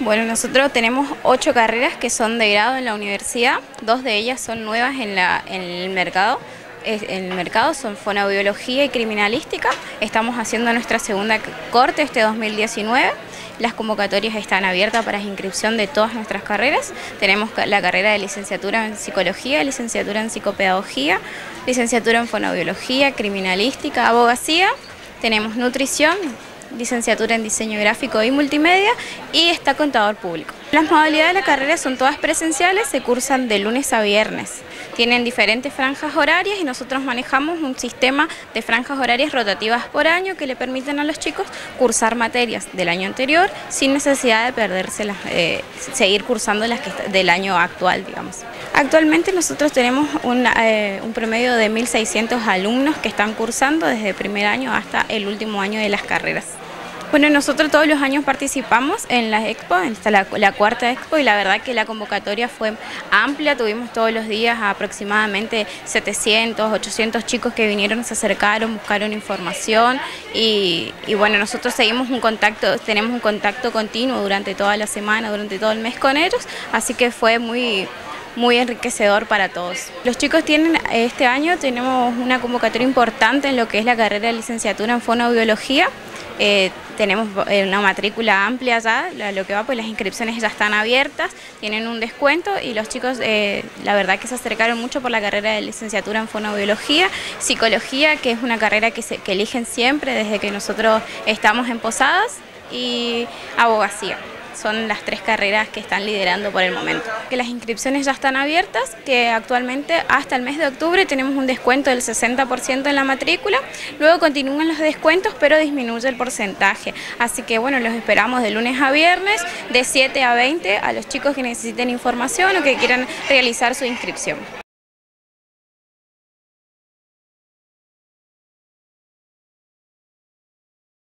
Bueno, nosotros tenemos ocho carreras que son de grado en la universidad, dos de ellas son nuevas en, la, en el mercado. En el mercado son fonobiología y criminalística. Estamos haciendo nuestra segunda corte este 2019. Las convocatorias están abiertas para inscripción de todas nuestras carreras. Tenemos la carrera de licenciatura en psicología, licenciatura en psicopedagogía, licenciatura en fonobiología, criminalística, abogacía. Tenemos nutrición, licenciatura en diseño gráfico y multimedia y está contador público. Las modalidades de la carrera son todas presenciales, se cursan de lunes a viernes. Tienen diferentes franjas horarias y nosotros manejamos un sistema de franjas horarias rotativas por año que le permiten a los chicos cursar materias del año anterior sin necesidad de perderse las, eh, seguir cursando las que del año actual, digamos. Actualmente nosotros tenemos un, eh, un promedio de 1.600 alumnos que están cursando desde el primer año hasta el último año de las carreras. Bueno, nosotros todos los años participamos en la expo, esta la, la cuarta expo y la verdad que la convocatoria fue amplia, tuvimos todos los días aproximadamente 700, 800 chicos que vinieron, se acercaron, buscaron información y, y bueno, nosotros seguimos un contacto, tenemos un contacto continuo durante toda la semana, durante todo el mes con ellos, así que fue muy muy enriquecedor para todos. Los chicos tienen, este año tenemos una convocatoria importante en lo que es la carrera de licenciatura en fonobiología. Eh, tenemos eh, una matrícula amplia ya, lo que va, pues las inscripciones ya están abiertas, tienen un descuento y los chicos eh, la verdad que se acercaron mucho por la carrera de licenciatura en fonobiología, psicología, que es una carrera que, que eligen siempre desde que nosotros estamos en Posadas, y abogacía son las tres carreras que están liderando por el momento. Que las inscripciones ya están abiertas, que actualmente hasta el mes de octubre tenemos un descuento del 60% en la matrícula, luego continúan los descuentos pero disminuye el porcentaje, así que bueno, los esperamos de lunes a viernes de 7 a 20 a los chicos que necesiten información o que quieran realizar su inscripción.